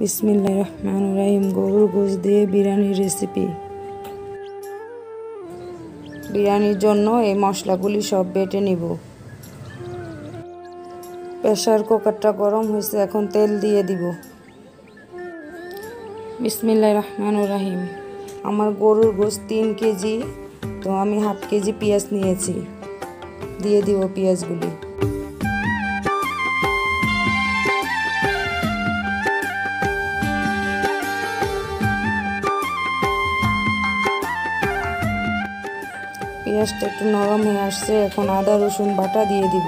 বিসমিল্লা রহমান রাহিম। গরুর গোশ দিয়ে বিরিয়ানির রেসিপি বিরিয়ানির জন্য এই মশলাগুলি সব বেটে নিব। প্রেশার কুকারটা গরম হয়েছে, এখন তেল দিয়ে দিব। বিসমিল্লা রহমান রাহিম। আমার গরুর গোশ তিন কেজি, তো আমি হাফ কেজি পেঁয়াজ নিয়েছি। দিয়ে দিব পেঁয়াজগুলি। পেঁয়াজটা একটু নরম হয়ে আসছে এখন আদা রসুন বাটা দিয়ে দিব।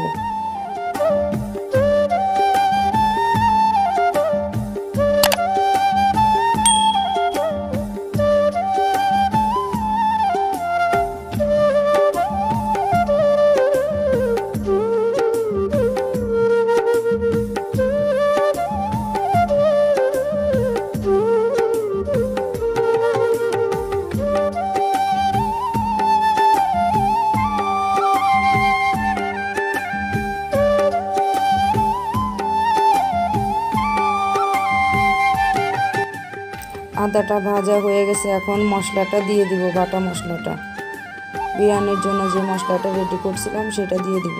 আদাটা ভাজা হয়ে গেছে, এখন মশলাটা দিয়ে দিব, বাটা মশলাটা। বিরিয়ানির জন্য যে মশলাটা রেডি করছিলাম, সেটা দিয়ে দিব।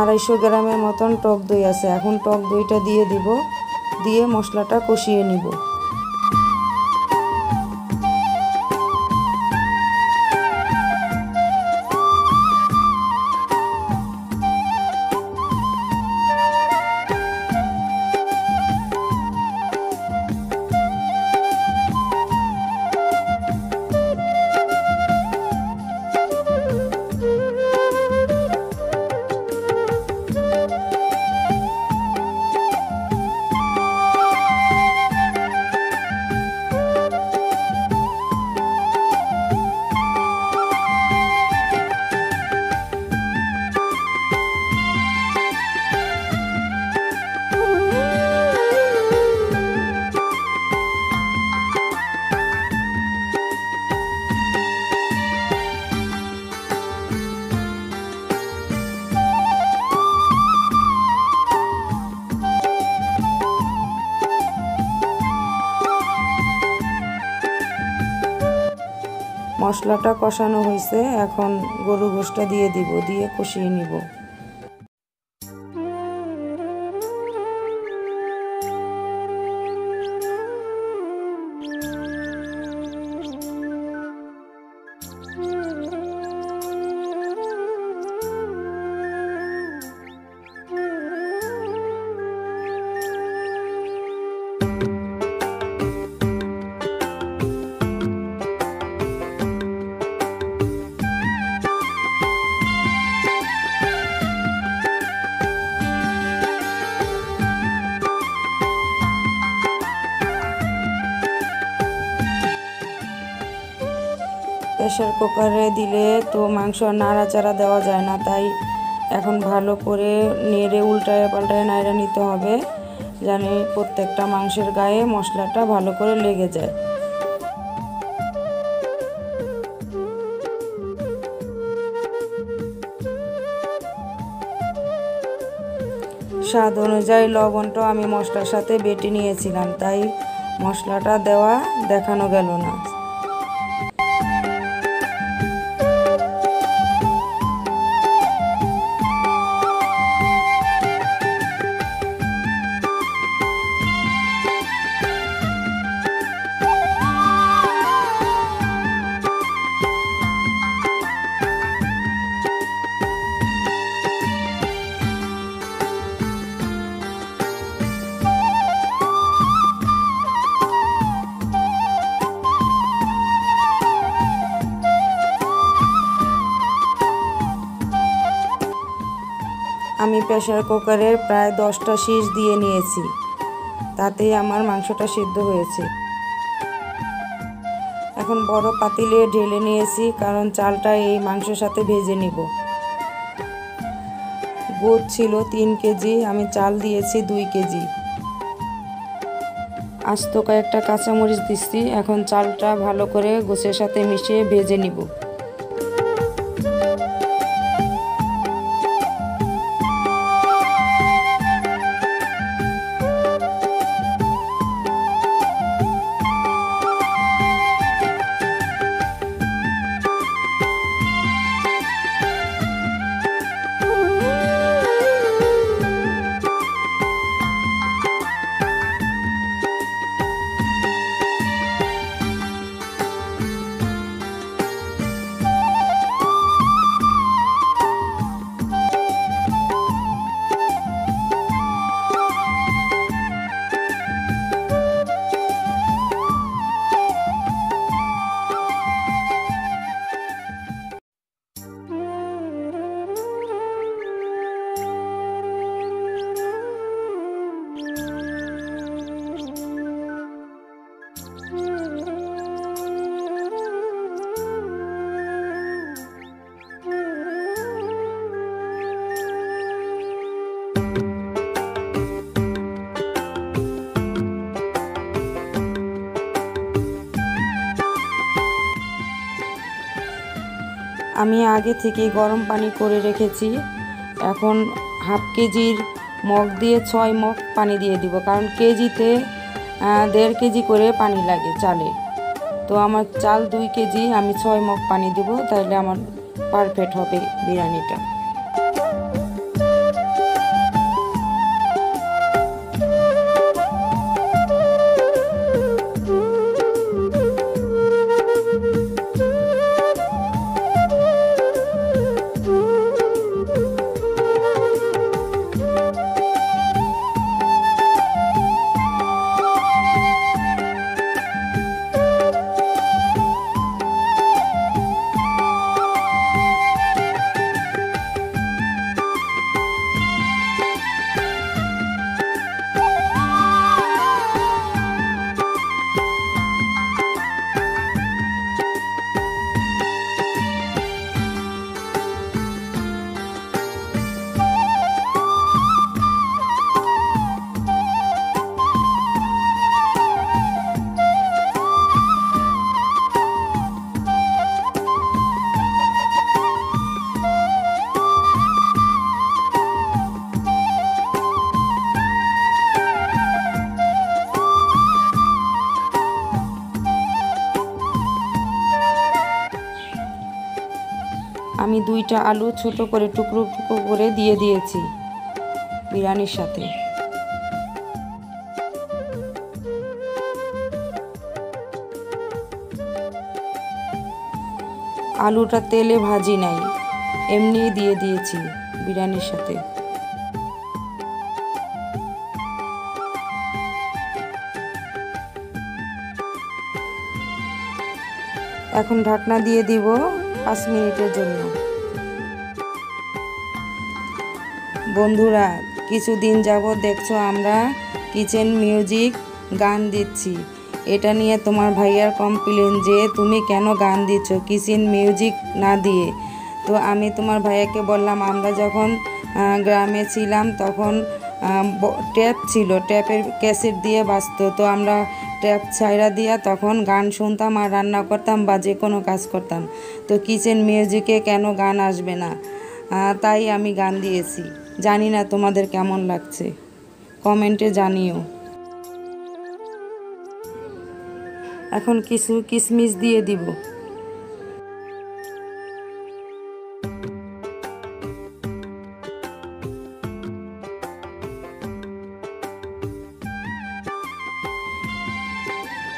আড়াইশো গ্রামের মতন টক দই আছে, এখন টক দইটা দিয়ে দিব, দিয়ে মশলাটা কষিয়ে নিব। মশলাটা কষানো হয়েছে এখন গরু গোষ্ঠা দিয়ে দিব দিয়ে কষিয়ে নিব। প্রেশার কুকারে দিলে তো মাংস নাড়াচাড়া দেওয়া যায় না, তাই এখন ভালো করে নেড়ে উল্টায় পাল্টায় নাড়া নিতে হবে জানি প্রত্যেকটা মাংসের গায়ে মশলাটা ভালো করে লেগে যায়। স্বাদ অনুযায়ী লবণটা আমি মশলার সাথে বেটে নিয়েছিলাম, তাই মশলাটা দেওয়া দেখানো গেল না। আমি প্রেশার কুকারে প্রায় দশটা শীষ দিয়ে নিয়েছি। তাতেই আমার মাংসটা সিদ্ধ হয়েছে। এখন বড় পাতিলে ঢেলে নিয়েছি, কারণ চালটা এই মাংসের সাথে ভেজে নিব। গোদ ছিল তিন কেজি, আমি চাল দিয়েছি দুই কেজি। আস্ত কয়েকটা কাঁচামরিচ দিচ্ছি এখন চালটা ভালো করে গোছের সাথে মিশিয়ে ভেজে নিব। আমি আগে থেকে গরম পানি করে রেখেছি। এখন হাফ কেজির মগ দিয়ে ছয় মগ পানি দিয়ে দিব, কারণ কেজিতে দেড় কেজি করে পানি লাগে চালে। তো আমার চাল দুই কেজি, আমি ছয় মগ পানি দেবো তাহলে আমার পারফেক্ট হবে বিরিয়ানিটা। দুইটা আলু ছোট করে টুকরো টুকরো করে দিয়ে দিয়েছি বিরিয়ানির সাথে। আলুটা তেলে ভাজি নাই এমনি দিয়ে দিয়েছি বিরিয়ানির সাথে। এখন ঢাকনা দিয়ে দিব পাঁচ মিনিটের জন্য। বন্ধুরা, কিছুদিন যাবৎ দেখছ আমরা কিচেন মিউজিক গান দিচ্ছি। এটা নিয়ে তোমার ভাইয়ার কমপ্লেন যে তুমি কেন গান দিচ্ছ কিচেন মিউজিক না দিয়ে। তো আমি তোমার ভাইয়াকে বললাম, আমরা যখন গ্রামে ছিলাম তখন ট্যাপ ছিল, ট্যাপের ক্যাসেট দিয়ে বাজতো। তো আমরা ট্যাপ ছাইরা দিয়া তখন গান শুনতাম আর রান্না করতাম বা যে কোনো কাজ করতাম। তো কিচেন মিউজিকে কেন গান আসবে না? তাই আমি গান দিয়েছি। জানি না তোমাদের কেমন লাগছে। কমেন্টে জানিও। এখন কিছু কিশমিশ দিয়ে দিব।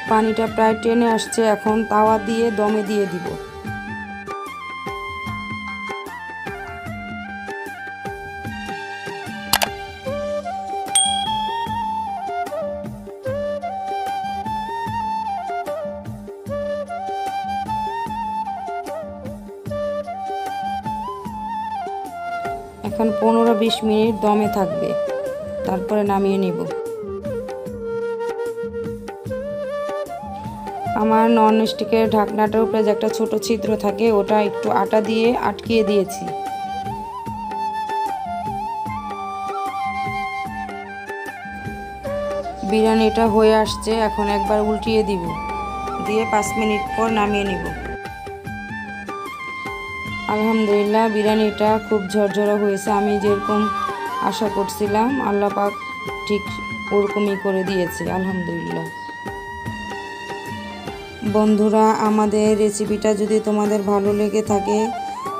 পানিটা প্রায় টেনে আসছে, এখন তাওয়া দিয়ে দমে দিয়ে দিব। এখন পনেরো বিশ মিনিট দমে থাকবে। তারপরে নামিয়ে নিব। আমার নন স্টিকের ঢাকনাটার উপরে যে একটা ছোট ছিদ্র থাকে, ওটা একটু আটা দিয়ে আটকিয়ে দিয়েছি। বিরিয়ানিটা হয়ে আসছে, এখন একবার উল্টিয়ে দিব। দিয়ে পাঁচ মিনিট পর নামিয়ে নিব। আলহামদুলিল্লাহ, বিরিয়ানিটা খুব ঝরঝরা হয়েছে। আমি যেরকম আশা করছিলাম, আল্লাহ পাক ঠিক ওরকমই করে দিয়েছে, আলহামদুলিল্লাহ। বন্ধুরা, আমাদের রেসিপিটা যদি তোমাদের ভালো লেগে থাকে,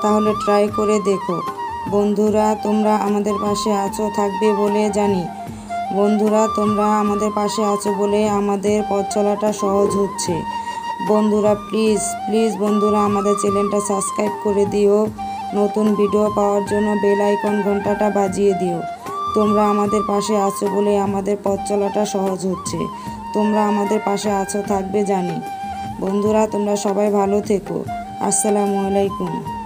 তাহলে ট্রাই করে দেখো। বন্ধুরা, তোমরা আমাদের পাশে আছো থাকবে বলে জানি। বন্ধুরা, তোমরা আমাদের পাশে আছো বলে আমাদের পথ চলাটা সহজ হচ্ছে। বন্ধুরা প্লিজ প্লিজ বন্ধুরা, আমাদের চ্যানেলটা সাবস্ক্রাইব করে দিও। নতুন ভিডিও পাওয়ার জন্য বেল আইকন ঘন্টাটা বাজিয়ে দিও। তোমরা আমাদের পাশে আছো বলে আমাদের পথ চলাটা সহজ হচ্ছে। তোমরা আমাদের পাশে আছো থাকবে জানি। বন্ধুরা, তোমরা সবাই ভালো থেকো। আসসালামু আলাইকুম।